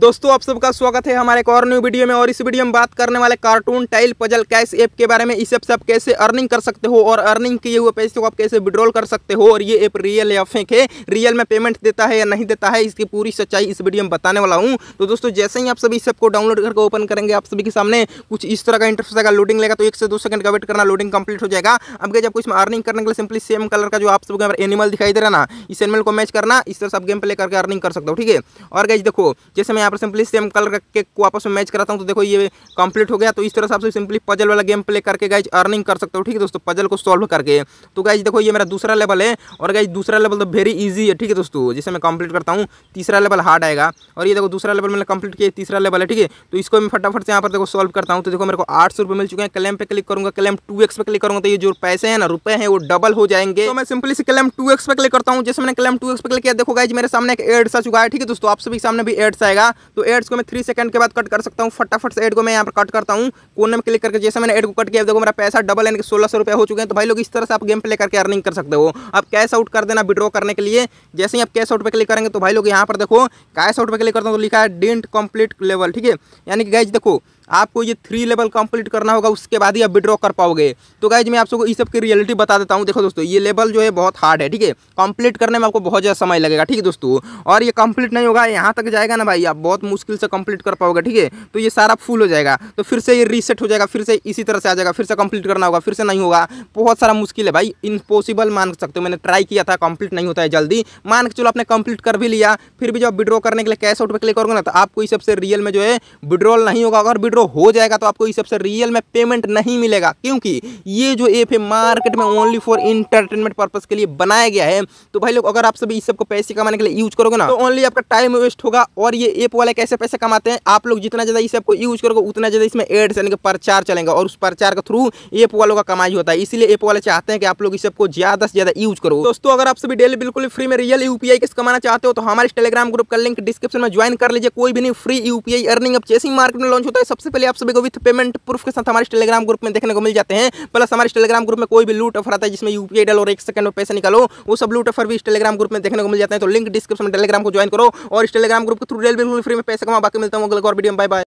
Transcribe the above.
दोस्तों, आप सबका स्वागत है हमारे एक और न्यू वीडियो में। और इस वीडियो में बात करने वाले cartoon tile puzzle cash app के बारे में। इस ऐप से आप कैसे अर्निंग कर सकते हो और अर्निंग किए हुए पैसे को आप कैसे विड्रॉल कर सकते हो और ये ऐप रियल या फेंक है? रियल में पेमेंट देता है या नहीं देता है, इसकी पूरी सच्चाई इस वीडियो में बताने वाला हूँ। तो दोस्तों, जैसे ही आप सभी इस ऐप को डाउनलोड करके ओपन करेंगे, आप सभी के सामने कुछ इस तरह का इंटरफेस आएगा लोडिंग लेगा तो एक से दो सेकंड का वेट करना लोडिंग कंप्लीट हो जाएगा। अब जब इसमें अर्निंग करने के लिए सिंपली सेम कलर का जो आप सबको एनिमल दिखाई दे रहा ना, इस एनिमल को मैच करना, इस तरह से आप गेम प्ले करके अर्निंग कर सकते हो, ठीक है? और गई देखो, जैसे मैं यहाँ पर सिंपली सेम कलर के को आपस में मैच कराता हूँ तो देखो ये कंप्लीट हो गया। तो इस तरह से आप सिंपली पजल वाला गेम प्ले करके गाइज़ अर्निंग कर सकते हो, ठीक है दोस्तों? पजल को सॉल्व करके। तो गाइज़ देखो ये मेरा दूसरा लेवल है और गाइज़ दूसरा लेवल तो वेरी ईजी है, ठीक है दोस्तों? जैसे मैं कंप्लीट करता हूँ, तीसरा लेवल हार्ड आएगा। और ये देखो दूसरा लेवल मैंने कंप्लीट किया तीसरा लेवल है, ठीक है? तो इसको मैं फटाफट से यहाँ पर देखो सॉल्व करता हूँ। तो देखो मेरे को आठ सौ मिल चुके हैं। क्लेम पे क्लिक करूँगा क्लेम टू एक्स पे क्लिक करूँगा तो ये जो पैसे हैं ना, रुपए हैं, वो डबल हो जाएँगे। तो मैं सिंपली से क्लेम टू एक्स पे क्लिक करता हूँ। जैसे मैंने क्लेम टू एक्स पे क्लिक किया, देखो गाइज़ मेरे सामने एक एड्स आ चुका है, ठीक है दोस्तों? आप सभी सामने भी एड्स आएगा। तो एड्स को मैं थ्री सेकंड के बाद कट कर सकता हूँ। फटाफट से एड को मैं यहाँ पर कट करता हूँ। कोने में क्लिक करके जैसे मैंने एड को कट किया देखो मेरा पैसा डबल यानी कि सोलह सौ रुपये हो चुके हैं। तो भाई लोग, इस तरह से आप गेम प्ले करके अर्निंग कर सकते हो। आप कैश आउट कर देना विड्रॉ करने के लिए। जैसे ही आप कैश आउट पर क्लिक करेंगे तो भाई लोग, यहाँ पर देखो कैश आउट पर क्लिक करता हूँ तो लिखा है डेंट कंप्लीट लेवल ठीक है? यानी कि गैज देखो आपको ये थ्री लेवल कंप्लीट करना होगा, उसके बाद ही आप विड्रॉ कर पाओगे। तो गाइज़ मैं आप सबको इस सब की रियलिटी बता देता हूँ। देखो दोस्तों, ये लेवल जो है बहुत हार्ड है, ठीक है? कंप्लीट करने में आपको बहुत ज़्यादा समय लगेगा, ठीक है दोस्तों? और ये कंप्लीट नहीं होगा, यहाँ तक जाएगा ना भाई, आप बहुत मुश्किल से कंप्लीट कर पाओगे, ठीक है? तो ये सारा फुल हो जाएगा। तो फिर से ये रीसेट हो जाएगा, फिर से इसी तरह से आ जाएगा, फिर से कंप्लीट करना होगा, फिर से नहीं होगा। बहुत सारा मुश्किल है भाई इम्पॉसिबल मान सकते हो, मैंने ट्राई किया था कंप्लीट नहीं होता है जल्दी। मान के चलो आपने कंप्लीट कर भी लिया, फिर भी जब विड्रॉ करने के लिए कैश आउट पर क्लिक करोगे ना तो आपको इस सबसे रियल में जो है विड्रॉल नहीं होगा। अगर विड्रॉ हो जाएगा तो आपको इस सबसे रियल में पेमेंट नहीं मिलेगा। क्योंकि ये जो ऐप है मार्केट में ओनली फॉर इंटरटेनमेंट पर्पज के लिए बनाया गया है। तो भाई लोग, अगर आप सभी इस सबको पैसे कमाने के लिए यूज़ करोगे ना तो ओनली आपका टाइम वेस्ट होगा और ये ऐप वाले कैसे पैसे कमाते हैं, आप लोग जितना ज़्यादा इस ऐप यूज़ करोगे, उतना ज़्यादा इसमें एड्स यानी कि प्रचार चलेंगे और उस प्रचार के थ्रू ऐप वालों का कमाई होता है। इसलिए ऐप वाले चाहते हैं कि आप लोग इस ऐप को ज़्यादा से ज़्यादा यूज़ करो। दोस्तों, अगर आप सभी डेली बिल्कुल फ्री में रियल यूपीआई किस कमाना चाहते हो तो हमारे टेलीग्राम ग्रुप का लिंक डिस्क्रिप्शन में ज्वाइन कर लीजिए। कोई भी नहीं फ्री यूपीआई अर्निंग अब जैसे मार्केट में लॉन्च होता है, सबसे पहले आप सभी को विथ पेमेंट प्रूफ के साथ हमारे टेलीग्राम ग्रुप में देखने को मिल जाते हैं। प्लस हमारे टेलीग्राम ग्रुप में कोई भी लूट ऑफ़र आता है, जिसमें यूपीआई डालो और एक सेकंड में पैसे निकालो, वो सब लूट ऑफ़र भी इस टेलीग्राम ग्रुप में देखने को मिल जाते हैं। तो लिंक डिस्क्रिप्शन में टेलीग्राम को ज्वाइन करो और इस टेलीग्राम ग्रुप के थ्रू बिल्कुल फ्री में पैसे कमा बाकी मिलता हूँ अगले और वीडियो बाय बाय